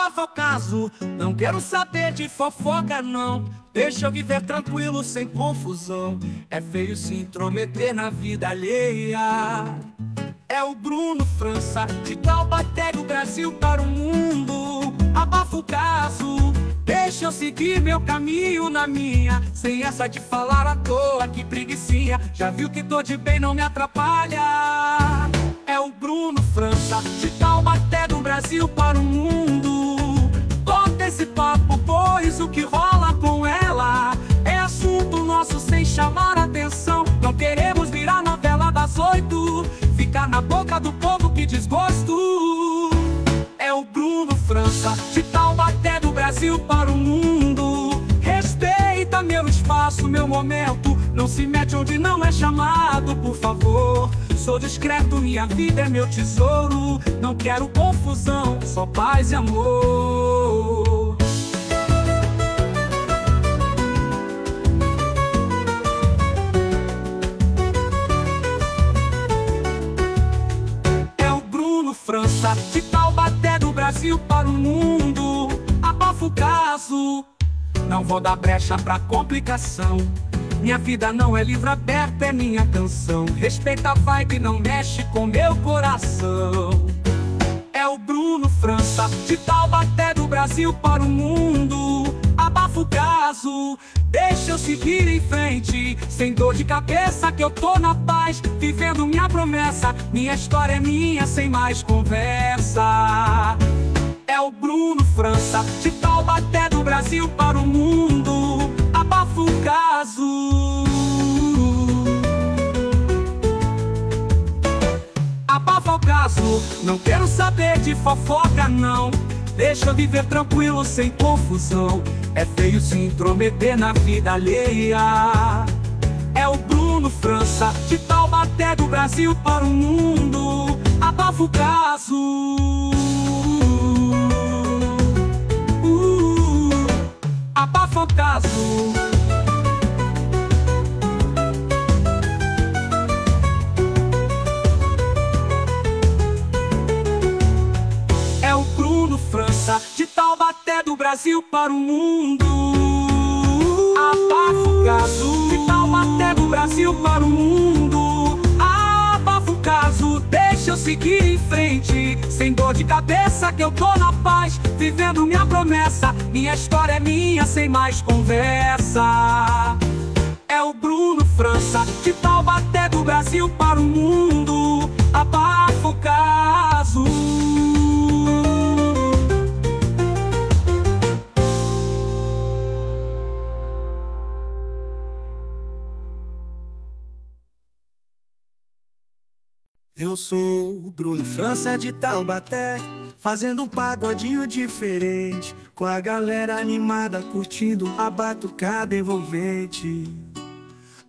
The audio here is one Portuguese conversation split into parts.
abafa o caso. Não quero saber de fofoca, não. Deixa eu viver tranquilo, sem confusão. É feio se intrometer na vida alheia. É o Bruno França, de Taubaté do Brasil para o mundo. Abafa o caso. Deixa eu seguir meu caminho na minha Sem essa de falar à toa, que preguiçinha Já viu que tô de bem, não me atrapalha É o Bruno França, de Taubaté do Brasil para o mundo. Bota esse papo, pois o que rola com ela É assunto nosso sem chamar atenção. Não queremos virar novela das oito Ficar na boca do povo, que desgosto É o Bruno França, de Taubaté do Brasil para o mundo. Respeita meu espaço, meu momento Não se mete onde não é chamado, por favor Sou discreto, minha vida é meu tesouro. Não quero confusão, só paz e amor. É o Bruno França, de Taubaté do Brasil para o mundo. Abafa o caso, não vou dar brecha pra complicação minha vida não é livro aberto, é minha canção. Respeita a vibe, não mexe com meu coração. É o Bruno França, de Taubaté do Brasil para o mundo. Abafa o caso, deixa eu seguir em frente. Sem dor de cabeça que eu tô na paz, vivendo minha promessa. Minha história é minha, sem mais conversa. É o Bruno França, de Taubaté do Brasil para o mundo. Abafa o caso. Abafa o caso, não quero saber de fofoca, não. Deixa eu viver tranquilo, sem confusão. É feio se intrometer na vida alheia. É o Bruno França, de Taubaté do Brasil para o mundo. Abafa o caso. França, de Taubaté do Brasil para o mundo. Abafa o caso, de Taubaté do Brasil para o mundo. Abafa o caso, deixa eu seguir em frente. Sem dor de cabeça que eu tô na paz, vivendo minha promessa. Minha história é minha, sem mais conversa. É o Bruno França, de Taubaté do Brasil para o mundo. Abafa o caso. Eu sou o Bruno França de Taubaté, fazendo um pagodinho diferente, com a galera animada curtindo a batucada envolvente.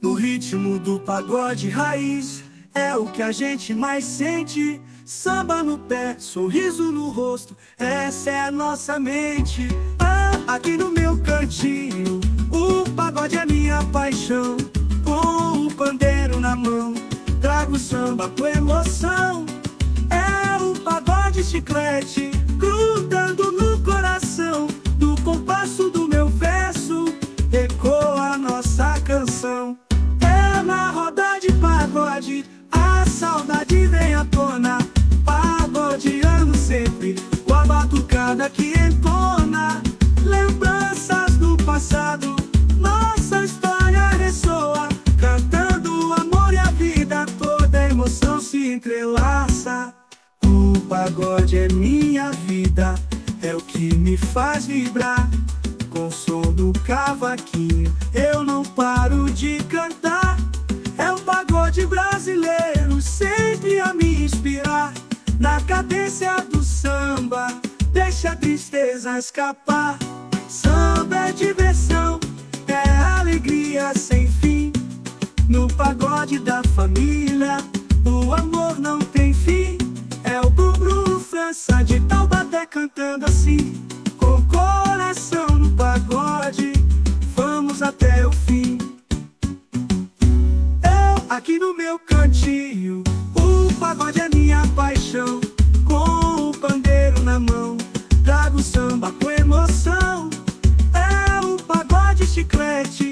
No ritmo do pagode raiz, é o que a gente mais sente. Samba no pé, sorriso no rosto, essa é a nossa mente. Ah, aqui no meu cantinho, o pagode é minha paixão, com o pandeiro na mão. Trago samba com emoção. É o pagode chiclete Grudando pagode é minha vida É o que me faz vibrar. Com o som do cavaquinho Eu não paro de cantar. É o pagode brasileiro Sempre a me inspirar. Na cadência do samba Deixa a tristeza escapar. Samba é diversão É alegria sem fim. No pagode da família, o amor não tem fim cantando assim, com coração no pagode, vamos até o fim. Eu aqui no meu cantinho, o pagode é minha paixão, com o pandeiro na mão, trago samba com emoção. É o pagode chiclete.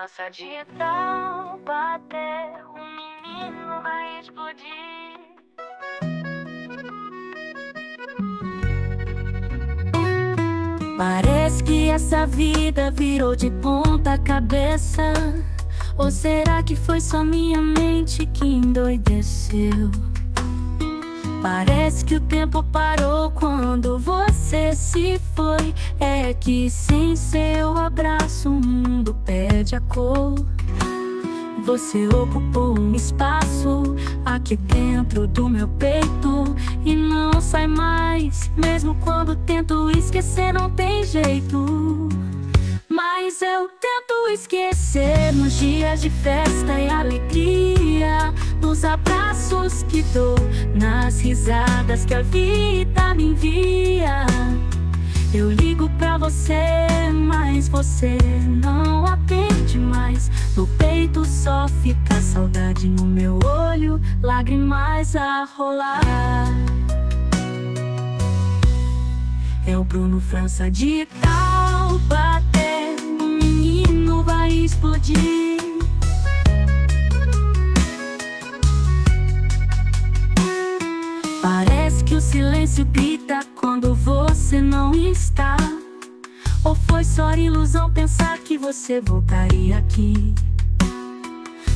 França de Taubaté, o menino vai explodir. Parece que essa vida virou de ponta cabeça. Ou será que foi só minha mente que endoideceu? Parece que o tempo parou quando você se foi. É que sem seu abraço o mundo perde a cor. Você ocupou um espaço aqui dentro do meu peito e não sai mais. Mesmo quando tento esquecer, não tem jeito. Mas eu tento esquecer nos dias de festa e alegria, nos abraços que dou, nas risadas que a vida me envia. Eu ligo pra você, mas você não atende mais. No peito só fica saudade no meu olho, lágrimas a rolar. É o Bruno França de Taubaté, o menino vai explodir. Silêncio grita quando você não está. Ou foi só ilusão pensar que você voltaria aqui?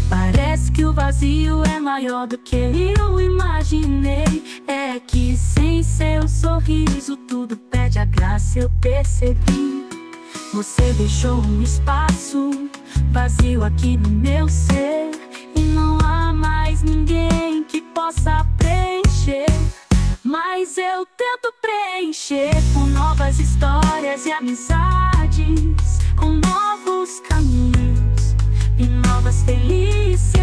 Parece que o vazio é maior do que eu imaginei. É que sem seu sorriso tudo perde a graça, eu percebi. Você deixou um espaço vazio aqui no meu ser. E não há mais ninguém que possa preencher. Mas eu tento preencher com novas histórias e amizades, com novos caminhos e novas felicidades.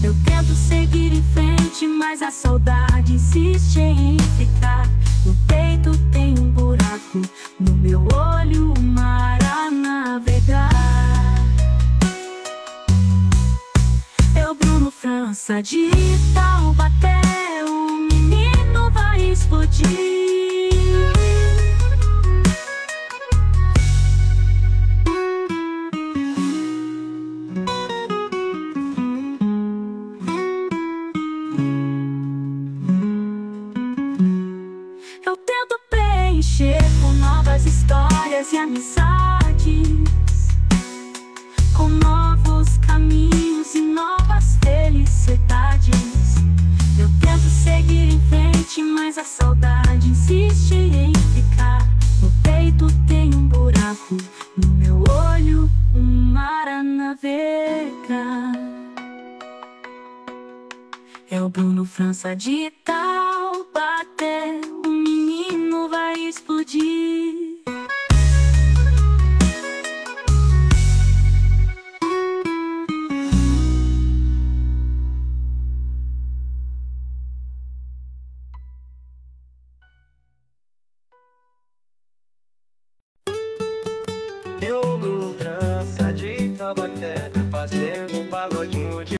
Eu tento seguir em frente, mas a saudade insiste em ficar. No peito tem um buraco, no meu olho o mar a navegar. Eu, Bruno França de Taubaté, explodir. Eu tento preencher com novas histórias e amizades, Criança de